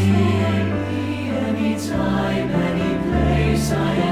for me. Anytime, any place, I am